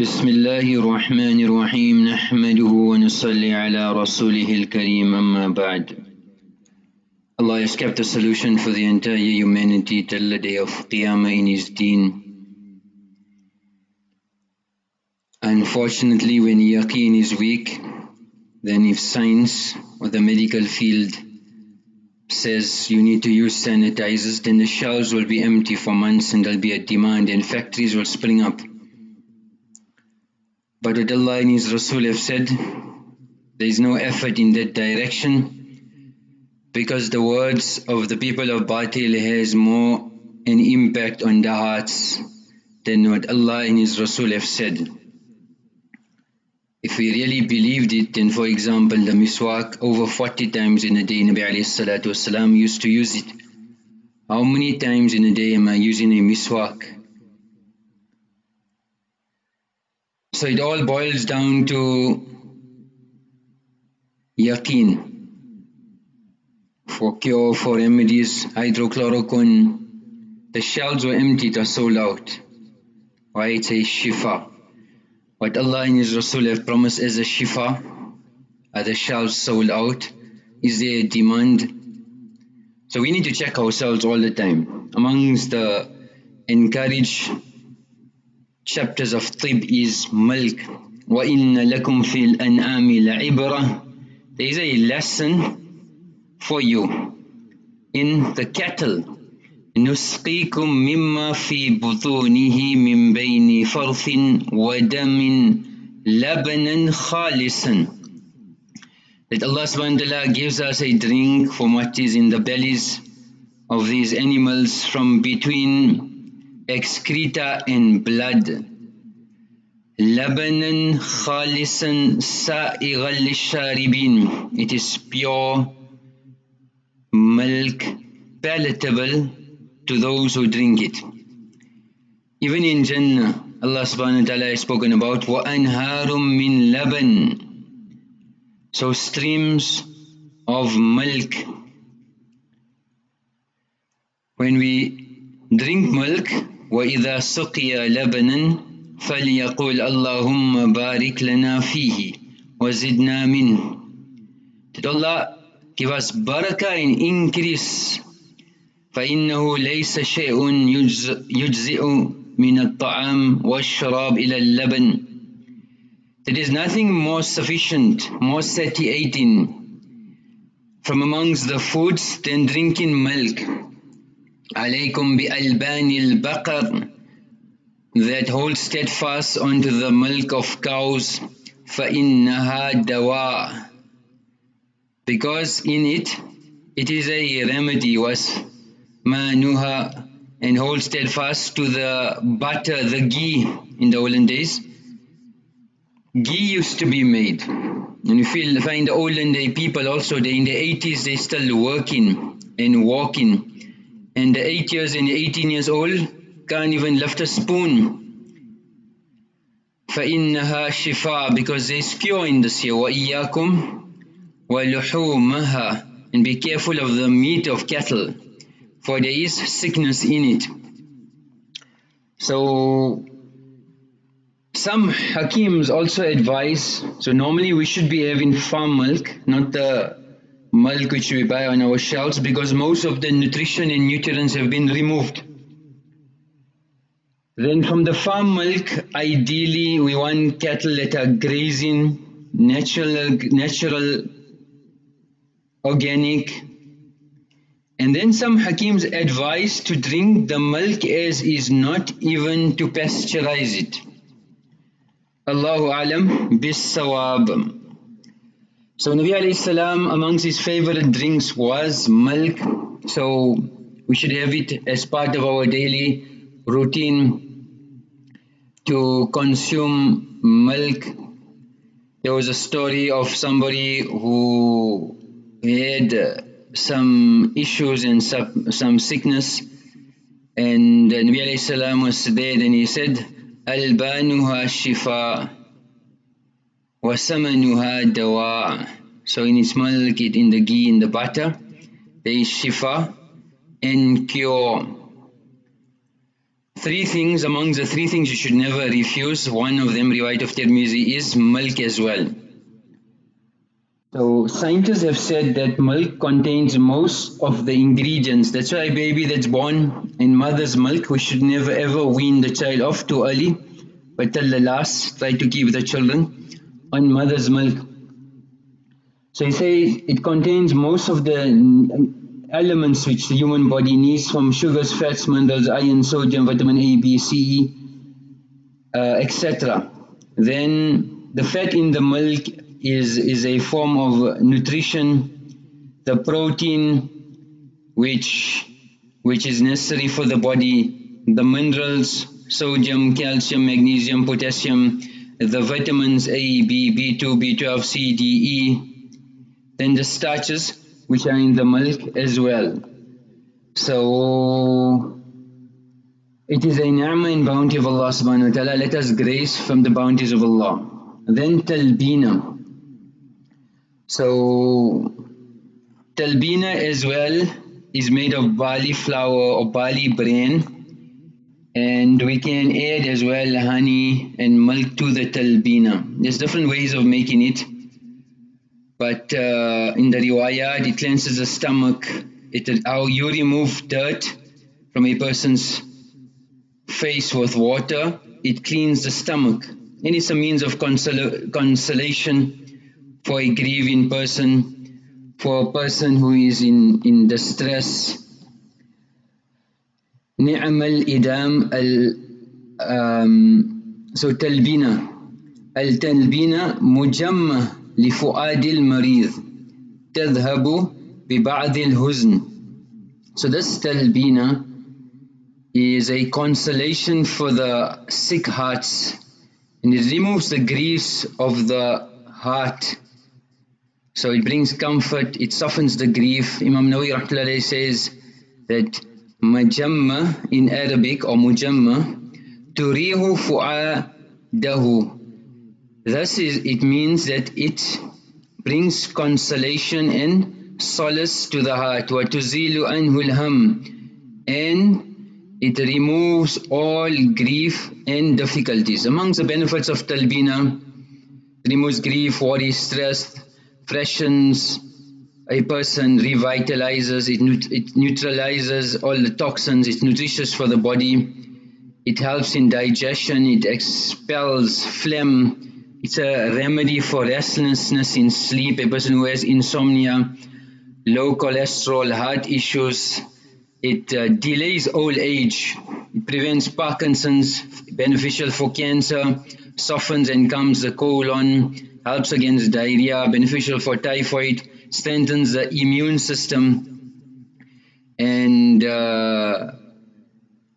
بسم الله الرحمن الرحيم نحمده ونصلي على رسوله الكريم أما بعد Allah has kept a solution for the entire humanity till the day of Qiyamah in His deen. Unfortunately, when yaqeen is weak, then if science or the medical field says you need to use sanitizers, then the shelves will be empty for months and there'll be a demand and factories will spring up. But what Allah and His Rasul have said, there is no effort in that direction because the words of the people of Batil has more an impact on the hearts than what Allah and His Rasul have said. If we really believed it, then for example the miswak over 40 times in a day Nabi used to use it. How many times in a day am I using a miswak? So it all boils down to yaqeen. For cure, for remedies, hydrochloroquine, the shelves were emptied was sold out. Why it's a shifa. What Allah and His Rasul have promised as a shifa, are the shelves sold out? Is there a demand? So we need to check ourselves all the time. Amongst the encouraged chapters of Tibb is Milk. وَإِنَّ لَكُمْ فِي الْأَنْعَامِ There is a lesson for you in the cattle. نسقيكم مما في بطونه من بين فرث ودم لبنا خالصا That Allah subhanahu wa ta'ala gives us a drink from what is in the bellies of these animals from between excreta and blood لبنا خالصا سائغا للشاربين it is pure milk palatable to those who drink it even in Jannah Allah subhanahu wa ta'ala has spoken about وَأَنْهَارٌ مِّن لَبَنٍ so streams of milk when we drink milk وإذا سقي لبنا فليقول اللهم بارك لنا فيه وزدنا منه Did Allah give us barakah and increase فإنه ليس شيء يجزئ من الطعام والشراب إلى اللبن There is nothing more sufficient, more satiating from amongst the foods than drinking milk. عليكم بألبان البقر that hold steadfast onto the milk of cows فإنها دواء because in it it is a remedy was manuha and hold steadfast to the butter the ghee in the olden days ghee used to be made and you feel find the olden day people also they in the 80s they still working and walking and the 8 years and 18 years old can't even lift a spoon فإنها شفاء because there's cure in this year وإياكم وَلُحُومَهَا and be careful of the meat of cattle for there is sickness in it so some hakims also advise so normally we should be having farm milk not the milk which we buy on our shelves because most of the nutrition and nutrients have been removed. Then from the farm milk, ideally we want cattle that are grazing, natural, natural, organic. And then some Hakims advise to drink the milk as is not even to pasteurize it. Allahu alam bis sawab. So Nabi alayhi salam amongst his favorite drinks was milk. So we should have it as part of our daily routine to consume milk. There was a story of somebody who had some issues and some, some sickness and Nabi alayhi salam was there and he said, Albanuha shifa وَسَمَنُهَا دَوَاء So in its milk, it in the ghee, in the butter, there is shifa and cure. three things, among the three things you should never refuse, one of them, riwayat of Tirmizi, is milk as well. So scientists have said that milk contains most of the ingredients. That's why a baby that's born in mother's milk, we should never ever wean the child off too early. But till the last, try to keep the children on mother's milk. So he says it contains most of the elements which the human body needs from sugars, fats, minerals, iron, sodium, vitamin A, B, C, uh, etc. Then the fat in the milk is, is a form of nutrition. The protein which, which is necessary for the body, the minerals, sodium, calcium, magnesium, potassium, the vitamins A, B, B2, B12, C, D, E, then the starches which are in the milk as well. So it is a ni'mah and bounty of Allah subhanahu wa ta'ala. Let us grace from the bounties of Allah. Then talbina. So talbina as well is made of barley flour or barley bran and we can add as well honey and milk to the talbina. There's different ways of making it but uh, in the riwayat it cleanses the stomach. It how you remove dirt from a person's face with water, it cleans the stomach and it's a means of consol consolation for a grieving person, for a person who is in, in distress نعم الإدام ال so تلبينة التلبينة مجمة لفؤاد المريض تذهب ببعض الهزن so this talbina is a consolation for the sick hearts and it removes the griefs of the heart so it brings comfort it softens the grief Imam Nawawi says that majamma in Arabic or mujamma turihu fu'adahu. Thus is, it means that it brings consolation and solace to the heart. Wa tuzilu anhu alham and it removes all grief and difficulties. Amongst the benefits of talbina removes grief worry stress freshens a person revitalizes, it, it neutralizes all the toxins, it's nutritious for the body, it helps in digestion, it expels phlegm, it's a remedy for restlessness in sleep, a person who has insomnia, low cholesterol, heart issues, it uh, delays old age, it prevents Parkinson's, beneficial for cancer, softens and calms the colon, helps against diarrhea, beneficial for typhoid, strengthens the immune system and uh,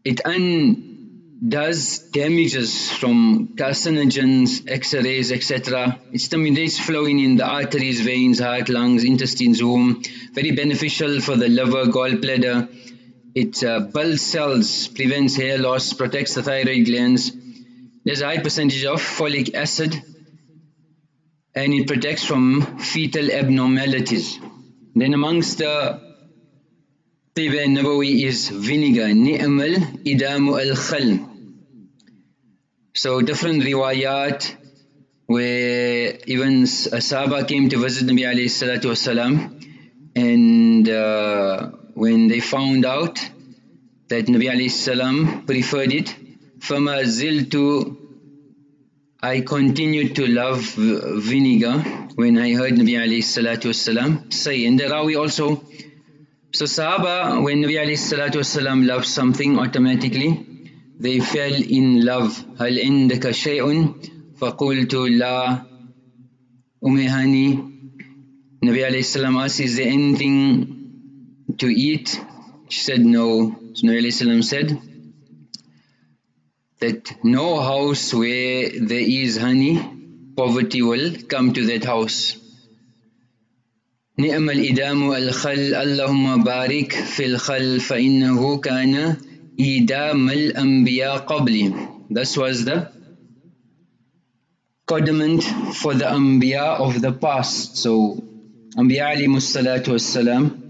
it undoes damages from carcinogens, x-rays, etc. It stimulates flowing in the arteries, veins, heart, lungs, intestines, womb. Very beneficial for the liver, gallbladder. It uh, builds cells, prevents hair loss, protects the thyroid glands. There's a high percentage of folic acid and it protects from fetal abnormalities. Then amongst the Tiba Nabawi is vinegar, ni'mal idamu al-khal. So different riwayat where even Sahaba came to visit Nabi alayhi salatu wasalam and uh, when they found out that Nabi alayhi salam preferred it, فَمَا زِلْتُ I continued to love vinegar when I heard Nabi alayhi salatu wasalam say. And the Rawi also, so Sahaba, when Nabi alayhi salatu wasalam loved something automatically, they fell in love. هل عندك شيء فقلت لا أمهاني Nabi alayhi salam asked, is there anything to eat? She said no. So Nabi alayhi salam said, that no house where there is honey, poverty will come to that house. نعم الإدام الخل اللهم بارك في الخل فإنه كان إدام الأنبياء قبلي. This was the codiment for the Anbiya of the past. So Anbiya alayhi salatu wassalam,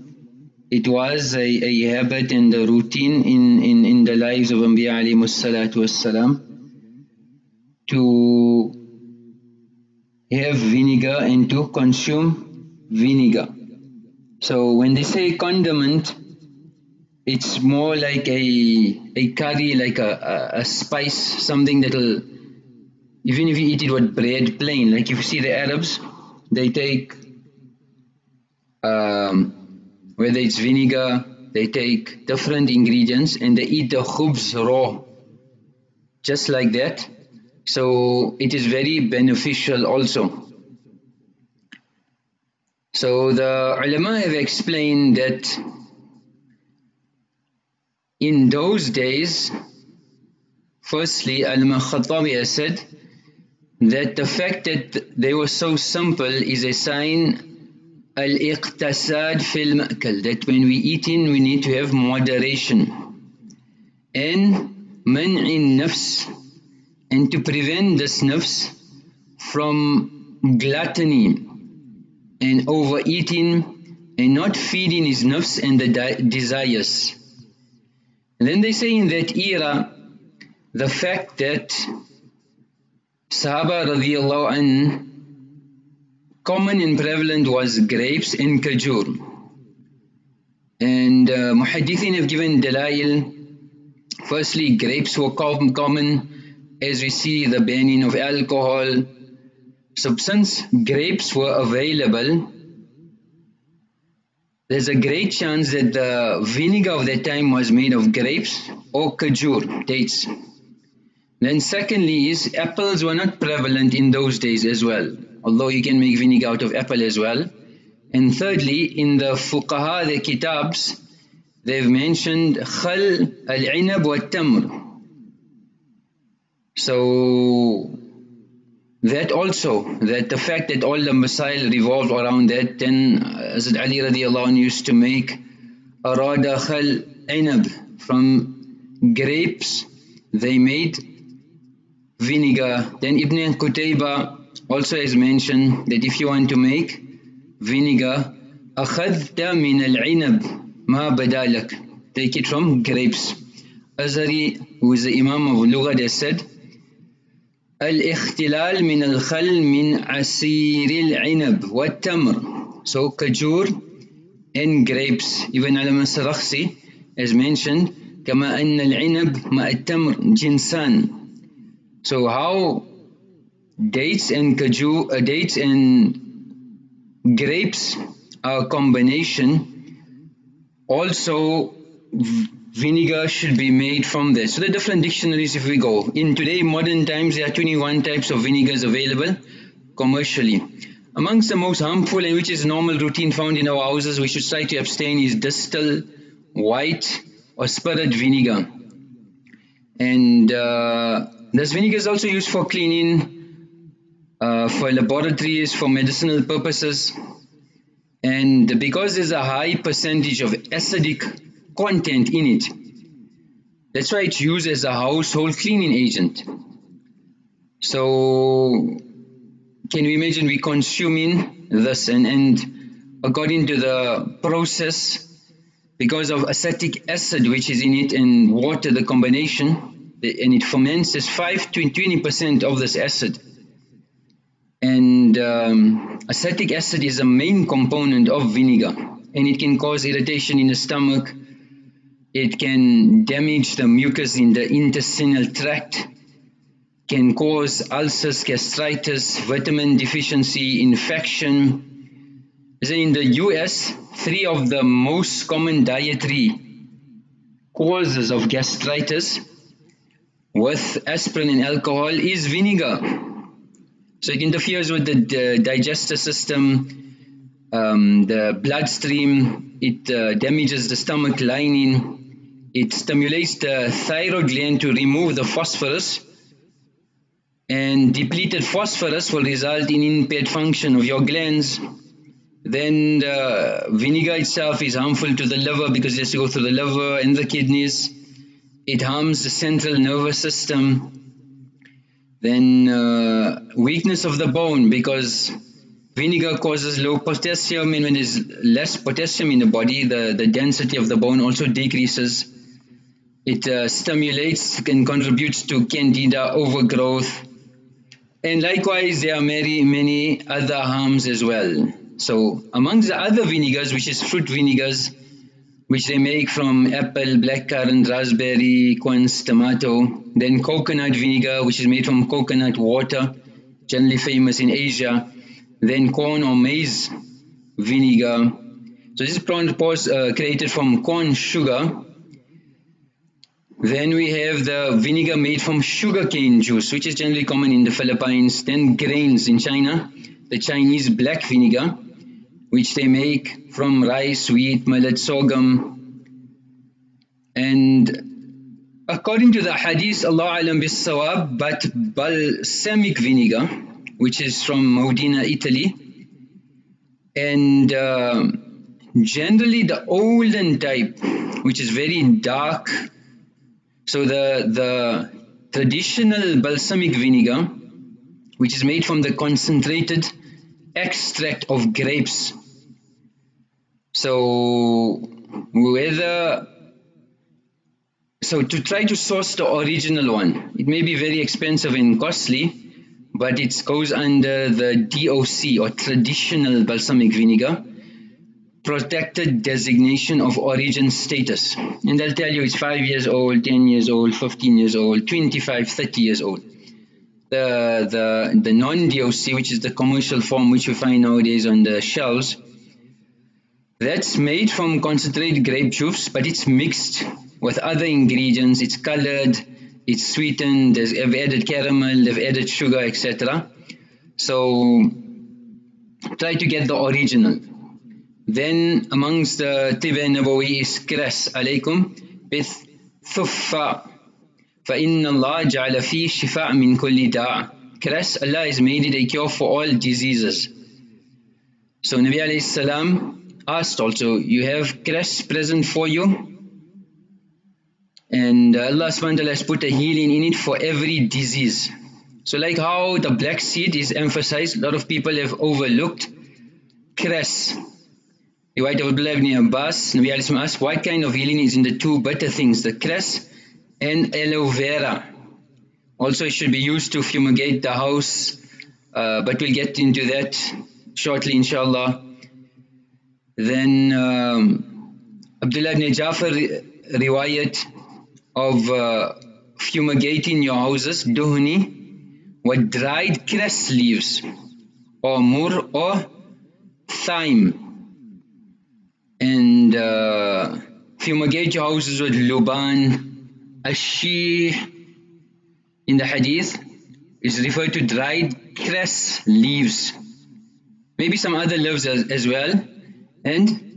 it was a, a habit and a routine in, in, in the lives of Anbiya alayhi salatu to have vinegar and to consume vinegar. So when they say condiment, it's more like a, a curry, like a, a, a spice, something that'll, even if you eat it with bread plain, like if you see the Arabs, they take, um, whether it's vinegar, they take different ingredients and they eat the khubz raw, just like that. So it is very beneficial also. So the ulama have explained that in those days, firstly, Al-Khattabi has said that the fact that they were so simple is a sign al-iqtasad fil ma'kal that when we eat in we need to have moderation and man'in nafs and to prevent this nafs from gluttony and overeating and not feeding his nafs and the desires. And then they say in that era, the fact that Sahaba radiallahu an, common and prevalent was grapes and kajur. And uh, muhaddithin have given dalail. Firstly, grapes were com common as we see the banning of alcohol, so since grapes were available, there's a great chance that the vinegar of that time was made of grapes or kajur, dates. Then secondly is apples were not prevalent in those days as well, although you can make vinegar out of apple as well. And thirdly, in the fuqaha, the kitabs, they've mentioned khal al-inab wa tamr. So that also, that the fact that all the masail revolved around that, then uh, Hazrat Ali radiallahu anh used to make arada khal inab from grapes, they made vinegar. Then Ibn Qutayba also has mentioned that if you want to make vinegar, أخذت من العنب ما بدالك Take it from grapes. Azhari, who is the Imam of Lughad, has said, الاختلال من الخل من عصير العنب والتمر. So kajur and grapes. Even Alam al-Sarakhsi has mentioned, كما أن العنب مع التمر جنسان so how dates and kajur uh, dates and grapes are a combination also vinegar should be made from this. So the different dictionaries if we go. In today modern times there are 21 types of vinegars available commercially. Amongst the most harmful and which is normal routine found in our houses we should try to abstain is distill, white or spirit vinegar. And uh, this vinegar is also used for cleaning, uh, for laboratories, for medicinal purposes. And because there's a high percentage of acidic content in it. That's why it's used as a household cleaning agent. So can you imagine we consuming this and, and according to the process because of acetic acid which is in it and water the combination and it ferments there's 5 to 20% of this acid and um, acetic acid is a main component of vinegar and it can cause irritation in the stomach it can damage the mucus in the intestinal tract, can cause ulcers, gastritis, vitamin deficiency, infection. So in the US, three of the most common dietary causes of gastritis with aspirin and alcohol is vinegar. So it interferes with the, digestive system, um, the bloodstream, it uh, damages the stomach lining, it stimulates the thyroid gland to remove the phosphorus and depleted phosphorus will result in impaired function of your glands. Then the vinegar itself is harmful to the liver because it has to go through the liver and the kidneys. It harms the central nervous system. Then uh, weakness of the bone because Vinegar causes low potassium, and when there's less potassium in the body, the, the density of the bone also decreases. It uh, stimulates and contributes to candida overgrowth. And likewise, there are many, many other harms as well. So, amongst the other vinegars, which is fruit vinegars, which they make from apple, blackcurrant, raspberry, quince, tomato, then coconut vinegar, which is made from coconut water, generally famous in Asia, then corn or maize vinegar. So this is was uh, created from corn sugar. Then we have the vinegar made from sugarcane juice, which is generally common in the Philippines. Then grains in China, the Chinese black vinegar, which they make from rice, wheat, millet, sorghum. And according to the hadith, Allah alam bis sawab, but balsamic vinegar, which is from Modena, Italy. And uh, generally the olden type, which is very dark. So the, the traditional balsamic vinegar, which is made from the concentrated extract of grapes. So whether so to try to source the original one, it may be very expensive and costly, but it goes under the DOC or traditional balsamic vinegar protected designation of origin status. And they'll tell you it's 5 years old 10 years old 15 years old 25 30 years old. The the the non-DOC which is the commercial form which you find nowadays on the shelves that's made from concentrated grape juice, but it's mixed with other ingredients. It's colored, it's sweetened, they've added caramel, they've added sugar, etc. So try to get the original. Then amongst the طب النبوي is with عليكم بالثفة فإن الله جعل فيه شفاء من كل داء Cress Allah has made it a cure for all diseases. So Nabi alayhi salam asked also, you have cress present for you? and Allah subhanahu has put a healing in it for every disease. So like how the black seed is emphasized, a lot of people have overlooked cress. Riwayat of Abdullah ibn Abbas, Nabi Alayhi asked, what kind of healing is in the two better things, the cress and aloe vera. Also it should be used to fumigate the house, uh, but we'll get into that shortly inshallah. Then um, Abdullah ibn Jafar riwayat of uh, fumigating your houses, duhni, with dried cress leaves, or mur or thyme, and uh, fumigate your houses with luban, ashi in the hadith is referred to dried cress leaves, maybe some other leaves as, as well, and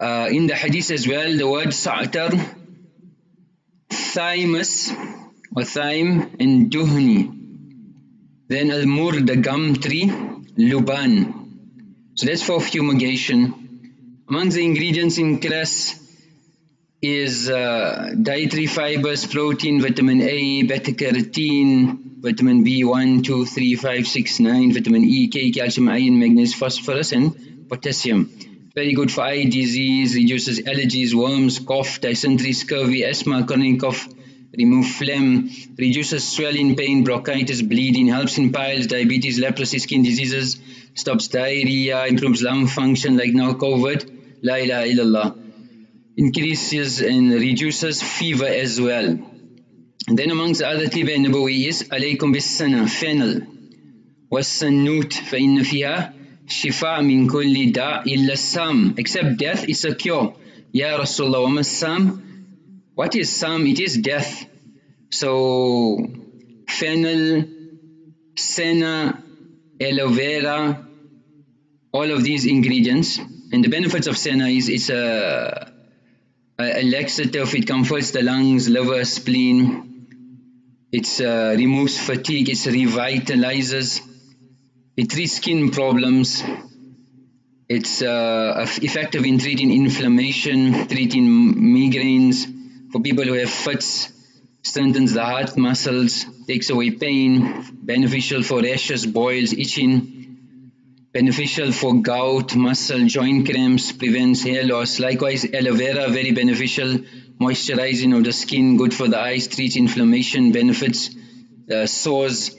uh, in the hadith as well, the word sa'tar thymus or thyme and duhni. Then al-mur, the gum tree, luban. So that's for fumigation. Among the ingredients in cress is uh, dietary fibers, protein, vitamin A, beta carotene, vitamin B1, 2, 3, 5, 6, 9, vitamin E, K, calcium, iron, magnesium, phosphorus, and potassium. Very good for eye disease, reduces allergies, worms, cough, dysentery, scurvy, asthma, chronic cough, remove phlegm, reduces swelling, pain, bronchitis, bleeding, helps in piles, diabetes, leprosy, skin diseases, stops diarrhea, improves lung function like now COVID, la ilaha illallah, increases and reduces fever as well. And then amongst the other tiba nabawi is alaykum bis sana, fennel, والسنوت فإن فيها shifa min kulli da illa sam. Except death is a cure. Ya Rasulullah, wa sam? What is sam? It is death. So, fennel, senna, aloe vera, all of these ingredients. And the benefits of senna is it's a, a, a laxative, it comforts the lungs, liver, spleen, it uh, removes fatigue, it revitalizes it treats skin problems. It's uh, effective in treating inflammation, treating migraines. For people who have fits, strengthens the heart muscles, takes away pain, beneficial for rashes, boils, itching. beneficial for gout, muscle, joint cramps, prevents hair loss. Likewise, aloe vera, very beneficial, moisturizing of the skin, good for the eyes, treats inflammation, benefits uh, sores,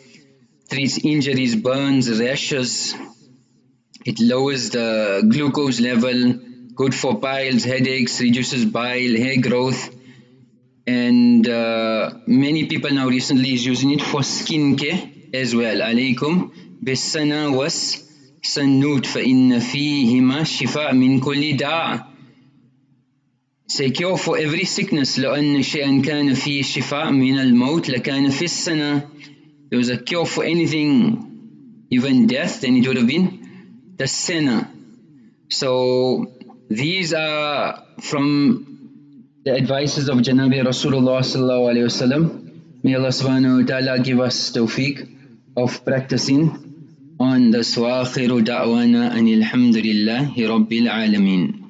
treats injuries, burns, rashes. It lowers the glucose level, good for piles, headaches, reduces bile, hair growth. And uh, many people now recently is using it for skincare as well. عليكم بالسنة was سنوت فإن فيهما شفاء من كل داء Say cure for every sickness لأن شيئا كان فيه شفاء من الموت لكان في السنة There was a cure for anything even death then it would have been the senna So these are from the advices of Janabi Rasulullah sallallahu wasallam May Allah subhanahu wa ta'ala give us tawfiq of practicing on the Swakhiru Da'wana and Alhamdulillahi Rabbil Alameen.